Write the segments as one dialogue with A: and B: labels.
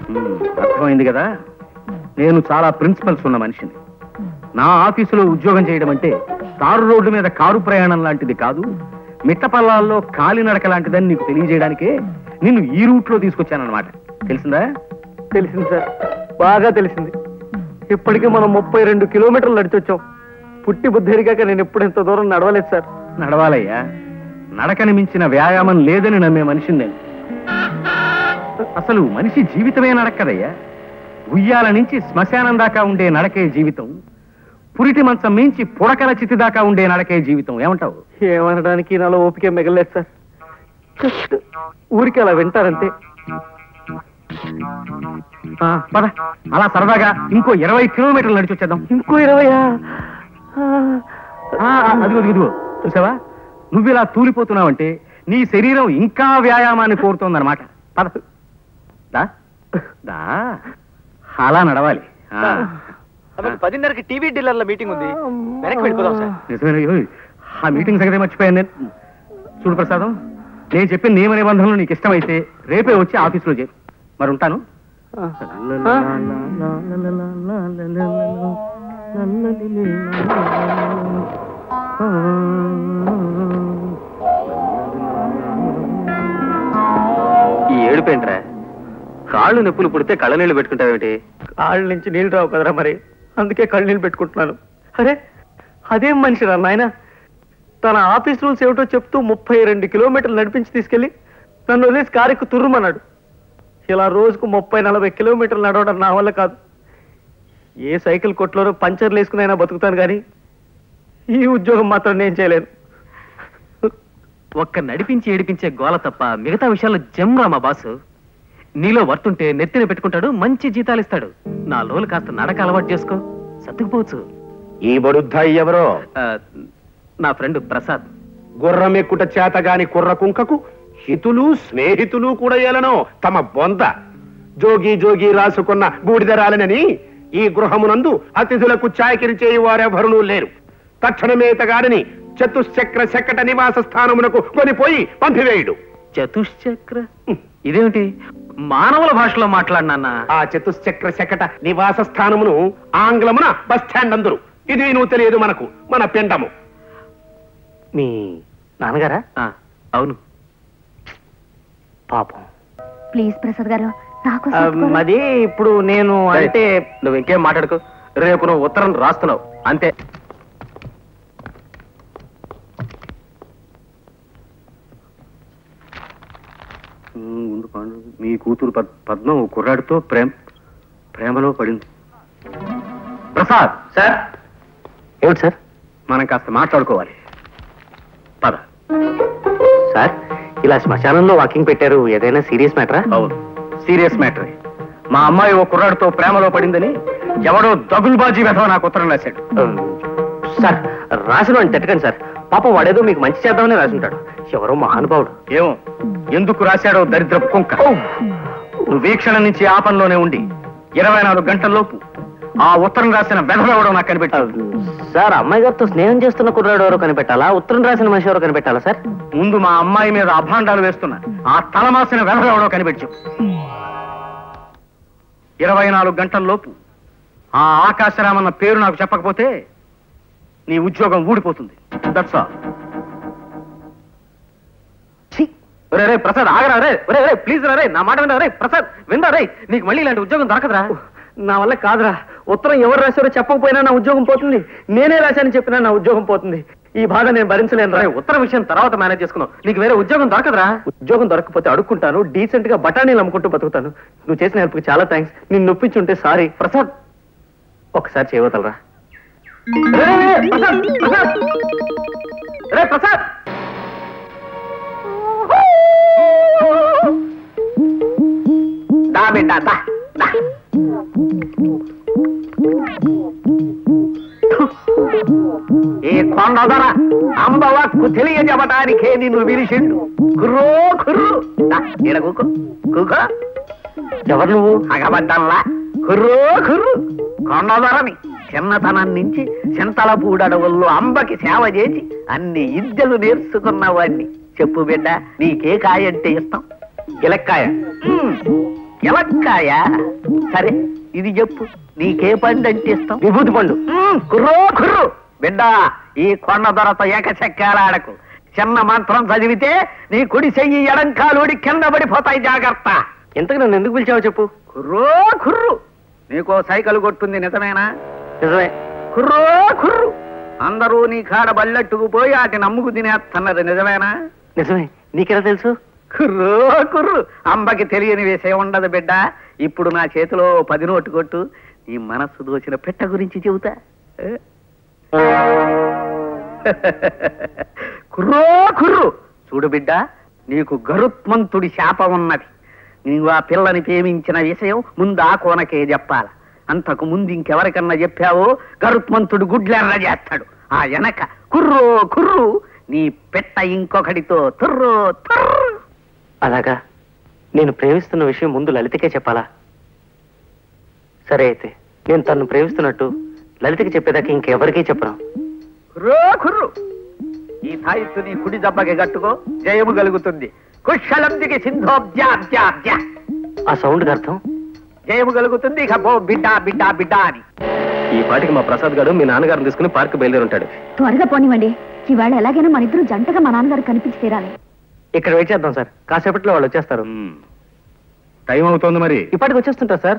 A: అర్థమైంది కదా? నేను చాలా ప్రిన్సిపల్స్ ఉన్న మనిషిని. నా ఆఫీసులో ఉద్యోగం చేయడం అంటే తారు రోడ్డు మీద కారు ప్రయాణం లాంటిది కాదు మిట్టపల్లాల్లో కాలినడక లాంటిదని నీకు తెలియజేయడానికే నిన్ను ఈ రూట్లో తీసుకొచ్చానన్నమాట. తెలిసిందా?
B: తెలిసింది సార్. బాగా తెలిసింది. ఇప్పటికీ మనం ముప్పై రెండు కిలోమీటర్లు నడిచొచ్చాం. పుట్టి బుద్ధి ఎరిగాక నేను ఎప్పుడు ఇంత దూరం నడవలేదు సార్.
A: నడవాలయ్యా. నడకని మించిన వ్యాయామం లేదని నమ్మే మనిషిని నేను. అసలు మనిషి జీవితమే నడక్కదయ్యా. ఉయ్యాల నుంచి శ్మశానం దాకా ఉండే నడకే జీవితం పురిటి మంచం మించి పుడకల చితి దాకా ఉండే నడకే జీవితం ఏమంటావు?
B: ఏమనడానికి నాలో ఓపిక మిగలేదు సార్. జస్ట్ ఊరికి అలా వింటారంతే.
A: ఆ, పద. అలా సరదాగా ఇంకో ఇరవై కిలోమీటర్లు నడిచి వచ్చేద్దాం.
B: ఇంకో ఇరవయా?
A: ఆ, ఆ, అదిగో అదిగో, అదిగో చూసావా? నువ్వు ఇలా తూలిపోతున్నావంటే నీ శరీరం ఇంకా వ్యాయామాన్ని కోరుతోందన్నమాట. పద. దా దా అలా నడవాలి ఆ.
B: పదిన్నరకి టీవీ డీలర్ల మీటింగ్ ఉంది వెనక్కి వెళ్ళిపోదాం సార్
A: నిజమే ఆ మీటింగ్ సంగతి మర్చిపోయాను నేను చూడు ప్రసాదం నేను చెప్పిన నియమ నిబంధనలు నీకు ఇష్టమైతే రేపే వచ్చి ఆఫీసులో చేరు మరి ఉంటాను ఈ ఏడుపేంట్రా కాళ్ళు నొప్పులు పుడితే కళ్ళ నీళ్ళు పెట్టుకుంటావేమిటి
B: కాళ్ళ నుంచి నీళ్ళు రావు కదరా మరి. అందుకే కళ్ళు నీళ్ళు పెట్టుకుంటున్నాను. అరే అదేం మనిషి రా నాయన? తన ఆఫీస్ రూల్స్ ఏమిటో చెప్తూ ముప్పై రెండు కిలోమీటర్లు నడిపించి తీసుకెళ్ళి నన్ను వదిలేసి కారెక్కు తుర్రుమన్నాడు. ఇలా రోజుకు ముప్పై నలభై కిలోమీటర్లు నడవడం నా వల్ల కాదు. ఏ సైకిల్ కొట్లోనో పంచర్లు వేసుకునైనా బతుకుతాను కానీ ఈ ఉద్యోగం మాత్రం నేను చేయలేను.
C: ఒక్క నడిపించి ఏడిపించే గోల తప్ప మిగతా విషయాల్లో జమ్రా మా బాసు. నీలో వర్తుంటే నెత్తిన పెట్టుకుంటాడు మంచి జీతాలు ఇస్తాడు. నా లోలు కాస్త నడక అలవాటు చేసుకో. సర్దుకుపోవచ్చు.
A: ఈ బడుద్దాయి ఎవరో?
C: ఆ, నా ఫ్రెండ్ ప్రసాద్.
A: గుర్రం ఎక్కుట చేతగాని కుర్ర కుంకకు హితులు స్నేహితులు కూడా ఏలనో తమ బొంద. జోగి జోగి రాసుకున్న బూడిదరాలనని ఈ గృహమునందు అతిథులకు చాయకిరి చేయి వారెవరునూ లేరు. తక్షణమే తగాడని చతుశ్చక్ర శకట నివాస స్థానమునకు కొనిపోయి పంపివేయుడు.
C: చతుశ్చక్ర? ఇదేమిటి? మానవుల భాషలో మాట్లాడినా
A: ఆ చతుశ్చక్ర శకట నివాస స్థానమును ఆంగ్లమున బస్ స్టాండ్ అందరు. ఇది నువ్వు తెలియదు మనకు మన పిండము.
B: మీ నాన్నగారా?
C: అవును.
B: పాపం.
D: ప్లీజ్ ప్రసాద్ గారు నాకు
B: అది ఇప్పుడు నేను అంటే
C: నువ్వు ఇంకేం మాట్లాడుకో? రేపు నువ్వు ఉత్తరం రాస్తున్నావు అంతే.
A: ముందు పాండు. మీ కూతురు పద్- పద్మ ఓ కుర్రాడితో ప్రేమ ప్రేమలో పడింది. ప్రసాద్!
B: సార్? ఏమిటి సార్?
A: మనం కాస్త మాట్లాడుకోవాలి. పద.
B: సార్ ఇలా శ్మశానంలో వాకింగ్ పెట్టారు ఏదైనా సీరియస్ మ్యాటరా?
A: అవును. Serious matter. మా అమ్మాయి ఓ కుర్రాడితో ప్రేమలో పడిందని ఎవడో దగులుబాజీ వెధవ నాకు ఉత్తరం రాశాడు.
B: సార్ రాసిన తిట్టకండి సార్. పాపం వాడేదో మీకు మంచి చేద్దామని రాసుంటాడు. ఎవరో మహానుభావుడు.
A: ఏమో? ఎందుకు రాశాడో దరిద్రపు కుంక. నువ్వు వీక్షణ నుంచి ఆ పనిలోనే ఉండి ఇరవై నాలుగు గంటల్లోపు ఆ ఉత్తరం రాసిన ఎవడో నాకు కనిపెట్టాడు.
B: సార్ అమ్మాయి గారితో స్నేహం చేస్తున్న కుర్రాడు ఎవరో కనిపెట్టాలా? ఉత్తరం రాసిన మనిషి ఎవరో కనిపెట్టాలా సార్?
A: ముందు మా అమ్మాయి మీద అభాండాలు వేస్తున్న. ఆ తలమాసిన ఎవడో కనిపెట్టు ఇరవై నాలుగు గంటల్లోపు ఆ ఆకాశరామన్న పేరు నాకు చెప్పకపోతే నీ ఉద్యోగం ఊడిపోతుంది. దట్స్ ఆల్
C: రే రే ప్రసాద్ ఆగరా రే రే రే ప్లీజ్ రా రే నా మాట వినరా రే ప్రసాద్ వినరా రే నీకు మళ్ళీ ఇలాంటి ఉద్యోగం దొరకదురా?
B: నా వల్ల కాదురా. ఉత్తరం ఎవరు రాశారో చెప్పకపోయినా నా ఉద్యోగం పోతుంది. నేనే రాశానని చెప్పినా నా ఉద్యోగం పోతుంది. ఈ బాధ నేను భరించలేను రా.
C: ఉత్తరం విషయం తర్వాత మేనేజ్ చేసుకున్నావు నీకు వేరే ఉద్యోగం దొరకదురా?
B: ఉద్యోగం దొరకకపోతే అడుక్కుంటాను డీసెంట్గా బఠానీలు అమ్ముకుంటూ బతుకుతాను. నువ్వు చేసిన హెల్ప్కి చాలా థ్యాంక్స్ నిన్ను నొప్పించుంటే సారీ. ప్రసాద్! ఒకసారి చేయవతలరా.
C: ప్రసాద్ ప్రసాద్ రే ప్రసాద్
A: దా బిడ్డ దా దా. ఈ కొండదొర అంబవక్కు తెలియజెప్పటానికే నిన్ను విరిసిండు కుర్రో కుర్రు దా, ఈడ కూకో
B: ఎవరు నువ్వు
A: అగబడ్డల్లా కుర్రో కుర్రు కొండదొరని చిన్నతనం నుంచి చింతల పూడడవుల్లో అంబకి సేవ చేసి అన్ని విద్యలు నేర్చుకున్నవాడిని చెప్పు బిడ్డ నీకే కాయ అంటే ఇష్టం? గిలక్కాయ. మ్మ్.
C: ఎలక్కాయ సరే ఇది చెప్పు నీకే పండు అంటే ఇష్టం?
B: విభూతి పండు.
C: కుర్రో కుర్రు. బిడ్డ ఈ కొండ దొరత ఏకచక్రాడకు చిన్న మంత్రం చదివితే నీ కుడి చెయ్యి ఎడం కాలుడి కింద పడిపోతాయి జాగ్రత్త.
B: ఇంతకు నన్ను ఎందుకు పిలిచావో చెప్పు.
C: కుర్రో కుర్రు. నీకో సైకిల్ కొట్టుంది నిజమేనా?
B: నిజమే.
C: కుర్రో కుర్రు. అందరూ నీ కాడ బల్లెట్టుకు పోయి వాటి నమ్ముకు తినేస్తున్నది నిజమేనా?
B: నిజమే. నీకెలా తెలుసు?
C: కుర్రో కుర్రు. అంబకి తెలియని విషయం ఉండదు బిడ్డ. ఇప్పుడు నా చేతిలో పది నోటు కొట్టు. నీ మనస్సు దోచిన పెట్ట గురించి చెబుతా? కుర్రో కుర్రు. చూడు బిడ్డ నీకు గరుత్మంతుడి శాపం ఉన్నది. నీవు ఆ పిల్లని ప్రేమించిన విషయం ముందు ఆ కోనకే చెప్పాల. అంతకు ముందు ఇంకెవరికన్నా చెప్పావో గరుత్మంతుడు గుడ్లెర్ర చేస్తాడు. ఆ వెనక కుర్రో కుర్రు నీ పెట్ట ఇంకొకడితో తుర్రో తుర్రు.
B: అలాగా? నేను ప్రేమిస్తున్న విషయం ముందు లలితకే చెప్పాలా? సరే అయితే నేను తను ప్రేమిస్తున్నట్టు లలితకి చెప్పేదాకా ఇంకెవరికీ చెప్పను.
C: కుర్రు ఈ తాయిత్తు నీ కుడి దెబ్బకి కట్టుకో జయము కలుగుతుంది. కుశలందికి సింధోబ్జాబ్జాబ్జా.
B: ఆ సౌండ్కి అర్థం?
C: జయము కలుగుతుంది ఇక పో బిడ్డ బిడ్డ బిడ్డ అని.
A: ఈ పాటికి మా ప్రసాద్ గారు మీ నాన్నగారిని తీసుకుని పార్క్ బయలుదేరి ఉంటాడు
E: త్వరగా పోనివ్వండి. ఈవేళ ఎలాగైనా మన ఇద్దరు జంటగా మా నాన్నగారు కనిపించి తీరాలి.
B: ఇక్కడ వెయిట్ చేద్దాం సార్. కాసేపట్లో వాళ్ళు వచ్చేస్తారు.
F: టైం అవుతోంది మరి.
B: ఇప్పటికి వచ్చేస్తుంటారు సార్.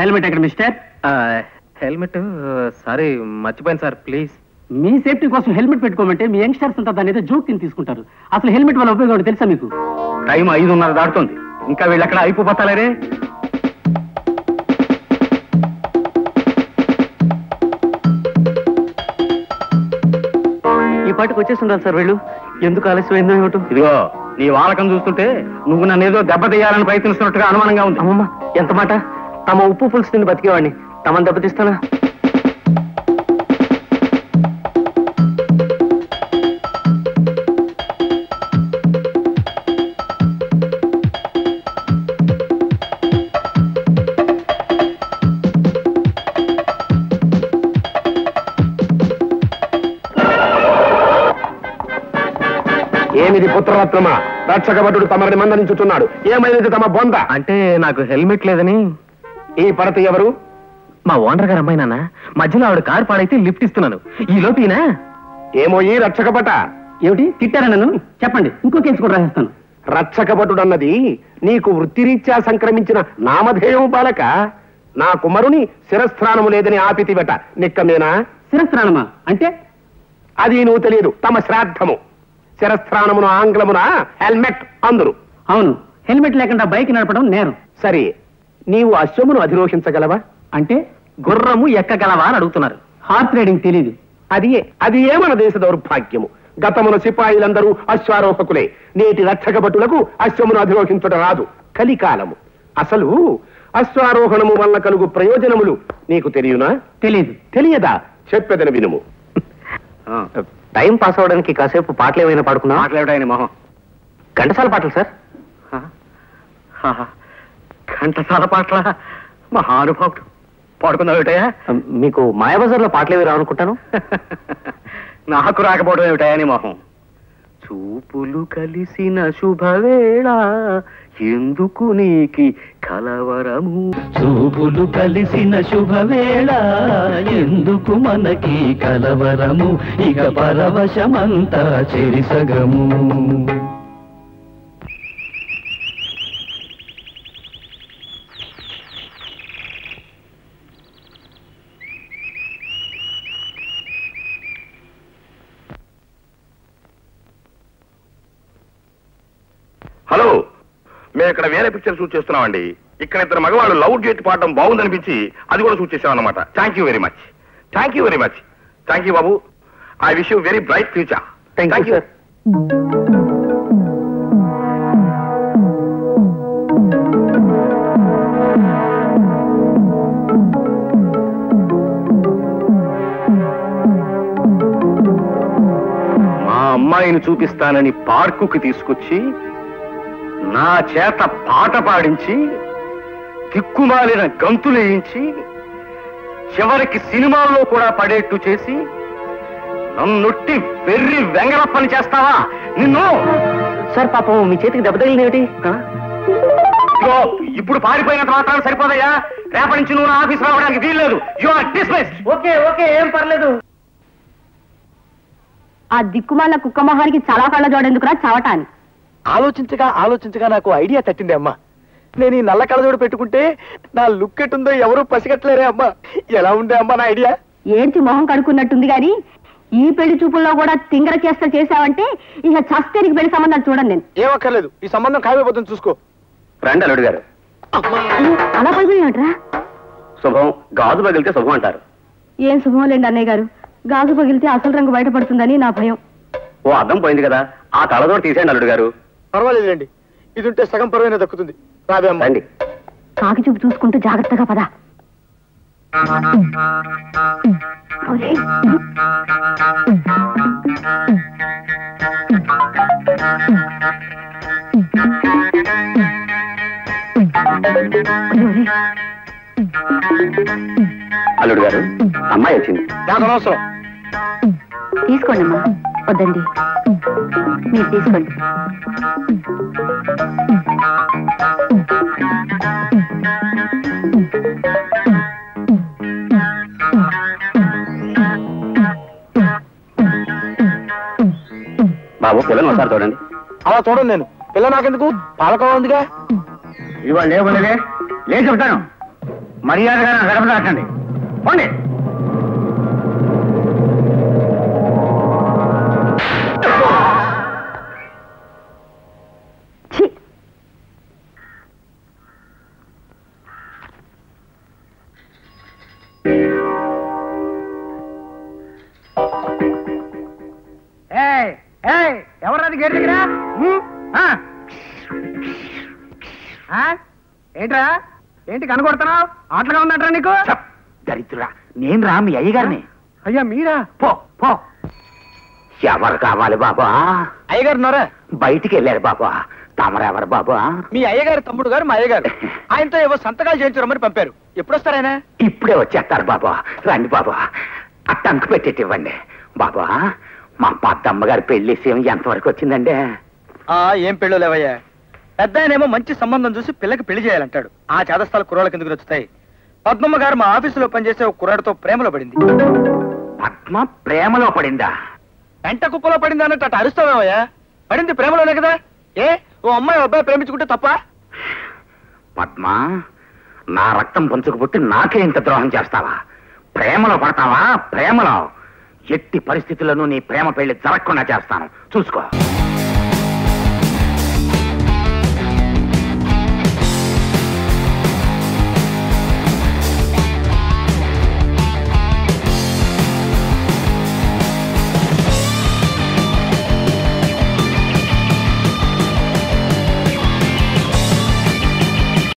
A: హెల్మెట్ ఎక్కడ మిస్టర్? హెల్మెట్ సారీ మర్చిపోయాను సార్ ప్లీజ్.
B: మీ సేఫ్టీ కోసం హెల్మెట్ పెట్టుకోమంటే మీ యంగ్స్టర్స్ అంతా దాని ఏదో జోక్ కింద తీసుకుంటారు. అసలు హెల్మెట్ వల్ల ఉపయోగం తెలుసా మీకు?
F: టైం ఐదున్నర దాటుతుంది. ఇంకా వీళ్ళు ఎక్కడ అయిపోతారే
B: ఈ పాటికి వచ్చేస్తుంటారు సార్ వీళ్ళు. ఎందుకు ఆలస్యమైందో ఏమిటో?
F: ఇదిగో నీ వాలకం చూస్తుంటే నువ్వు నన్ను ఏదో దెబ్బతీయాలని ప్రయత్నిస్తున్నట్టుగా అనుమానంగా ఉంది.
B: అమ్మమ్మ ఎంత మాట? తమ ఉప్పు పులుసు తిని బతికేవాడిని. తమను దెబ్బతీస్తానా?
F: ఏమిది పుత్రరత్నమా? రక్షక భటుడు తమరిని మందలించుతున్నాడు ఏమైనది తమ బొంద?
A: అంటే నాకు హెల్మెట్ లేదని?
F: ఈ పడత ఎవరు?
A: మా ఓనర్ గారు అమ్మాయి నాన్న. మధ్యలో ఆవిడ కారు పాడైతే లిఫ్ట్ ఇస్తున్నాను. ఈ లోపీనా
F: ఏమో ఈ రక్షక భట
B: ఏమిటి? తిట్టారా నన్ను? చెప్పండి. ఇంకో కేసు కూడా రాసేస్తాను.
F: రక్షక భటుడన్నది నీకు వృత్తిరీత్యా సంక్రమించిన నామధేయం బాలక. నా కుమరుని శిరస్థానము లేదని ఆపితివట. నిక్కమేనా?
B: శిరస్త్రాణమా? అంటే?
F: అది నువ్వు తెలియదు. తమ శ్రాద్ధము. శిరస్థానమును ఆంగ్లమున హెల్మెట్ అందురు.
B: అవును. హెల్మెట్ లేకుండా బైక్ నడపడం నేరం.
F: సరే. నీవు అశ్వమును అధిరోహించగలవా?
B: అంటే
A: గుర్రము ఎక్కగలవా అని అడుగుతున్నారు.
B: హార్స్ రైడింగ్ తెలీదు.
F: అది అది ఏ మన దేశ దౌర్భాగ్యము? గతమున సిపాయిలందరూ అశ్వారోహకులే. నేటి రక్షక భటులకు అశ్వమును అధిరోహించుట రాదు. కలికాలము. అసలు అశ్వారోహణము వల్ల కలుగు ప్రయోజనములు నీకు తెలియనా?
B: తెలీదు.
F: తెలియదా? చెప్పెదన వినుము.
B: టైం పాస్ అవడానికి కాసేపు పాటలు ఏమైనా పాడుకున్నా
C: మాట్లాడాయని మొహం.
B: ఘంటసాల పాటలు సార్.
C: ఘంటసాల పాటల. మహానుభావుడు పాడుకున్నావు ఏమిటయా
B: మీకు మాయాబజార్లో పాటలు ఏవి రావనుకుంటాను?
C: నాకు రాకపోవడం ఏమిటయని మొహం? చూపులు కలిసిన శుభవేళ ఎందుకు నీకి కలవరము?
G: చూపులు కలిసిన శుభవేళ ఎందుకు మనకి కలవరము? ఇక పరవశమంతా చెరిసగము.
F: మేము ఇక్కడ వేరే పిక్చర్ షూట్ చేస్తున్నామండి ఇక్కడ ఇద్దరు మగవాళ్ళు లవ్ డేట్ పాడడం బాగుందనిపించి అది కూడా షూట్ చేసాం అనమాట thank you very much thank you very much thank you Babu I wish you very bright future
B: thank you
F: మా అమ్మాయిని చూపిస్తానని పార్కుకి తీసుకొచ్చి నా చేత పాట పాడించి
H: దిక్కుమాలిన గంతులేయించి చివరికి సినిమాల్లో కూడా పడేట్టు చేసి నన్నుట్టి వెర్రి వెంగళ పని చేస్తావా? నిన్ను!
I: సార్ పాపం మీ చేతికి దెబ్బ
H: ఇప్పుడు పారిపోయినంత మాత్రం సరిపోదయ్యా. రేపటి నుంచి నువ్వు నా ఆఫీస్ రావడానికి వీల్లేదు. You are dismissed
I: okay okay ఏం పర్లేదు.
E: ఆ దిక్కుమాల కుక్క మొహానికి చాలా కళ్ళ జోడెందుకురా చవటాన్ని
I: ఆలోచించగా ఆలోచించగా నాకు ఐడియా తట్టింది అమ్మా. నేను ఈ నల్ల కళ్ళజోడు పెట్టుకుంటే నా లుక్ ఎట్టుందో ఎవరూ పసిగట్టలేరే అమ్మా. ఎలా ఉండే అమ్మా నా ఐడియా?
E: ఏంటి మొహం కడుక్కున్నట్టుంది గాని? ఈ పెళ్ళి చూపుల్లో కూడా తింగర చేస్త చేశావంటే ఇక చస్తే నీకు పెళ్ళి సంబంధాలు చూడండి నేను.
I: ఏమక్కర్లేదు ఈ సంబంధం ఖాయమైపోతుంది చూసుకో.
H: రండి అల్లుడు గారు.
E: అయ్యో, అలా పడిపోయినట్రా
H: శుభం గాజు పగిలితే శుభం అంటారు.
E: ఏం శుభం లేండి అన్నయ్య గారు. గాజు పగిలితే అసలు రంగు బయటపడుతుందని నా భయం.
H: ఓ అద్దం పోయింది కదా. ఆ కళ్ళతోటి తీసేయండి అల్లుడు గారు.
I: పర్వాలేదండి ఇది ఉంటే సగం పరువైనా దక్కుతుంది. రాబే అమ్మా.
H: రండి.
E: కాకి చూపు చూసుకుంటూ జాగ్రత్తగా పద.
H: అల్లుడు గారు అమ్మాయి వచ్చింది.
I: నాకు అనవసరం.
E: తీసుకోండి అమ్మా వద్దండి. మీరు తీసుకోండి.
H: బాబు పిల్లలు ఒకసారి చూడండి.
I: అలా చూడండి నేను. పిల్ల నాకెందుకు? ఉందిగా?
H: ఇవాళ లేకుండానే లేదు చెప్తాను మర్యాదగా నా గడప దాటండి. పోండి. ఏంట్రా? ఏంటి కనకొడుతున్నావు ఆటలుగా ఉందంటరా నీకు? దరిద్రురా నేను రా మీ అయ్యగారిని.
I: అయ్యా మీరా?
H: పో పో. ఎవరు కావాలి బాబా?
I: అయ్యగారు ఉన్నారా?
H: బయటికి వెళ్ళారు బాబా. తమరెవరు బాబా?
I: మీ అయ్యగారు తమ్ముడు గారు మా అయ్యగారు. ఆయనతో ఏవో సంతకాలు చేయించరమ్మని పంపారు. ఎప్పుడు వస్తారాయన
H: ఇప్పుడే వచ్చేస్తారు బాబా. రండి బాబా. అట్టంకు పెట్టేటి ఇవ్వండి బాబా మా పెళ్ళి విషయం ఎంతవరకు వచ్చిందండి?
I: ఆ ఏం పెళ్ళో లేవయ్యా. పెద్ద ఆయనేమో మంచి సంబంధం చూసి పిల్లకి పెళ్ళి చేయాలంటాడు. ఆ చేదస్థాలు కుర్రాళ్ళకి ఎందుకు నచ్చుతాయి? పద్మమ్మ గారు మా ఆఫీసులో పనిచేసే ఒక కుర్రాడితో ప్రేమలో పడింది.
H: పద్మ ప్రేమలో పడిందా?
I: వెంట కుప్పలో పడింది అన్నట్టు అట్ట అరుస్తావేమయ్యా? పడింది ప్రేమలోనే కదా? ఏ ఓ అమ్మాయి అబ్బాయి ప్రేమించుకుంటే తప్ప?
H: పద్మ నా రక్తం పంచుకు పుట్టి నాకే ఇంత ద్రోహం చేస్తావా? ప్రేమలో పడతావా? ప్రేమలో. ఎట్టి పరిస్థితుల్లోనూ నీ ప్రేమ పెళ్ళి జరగకుండా చేస్తాను. చూసుకో.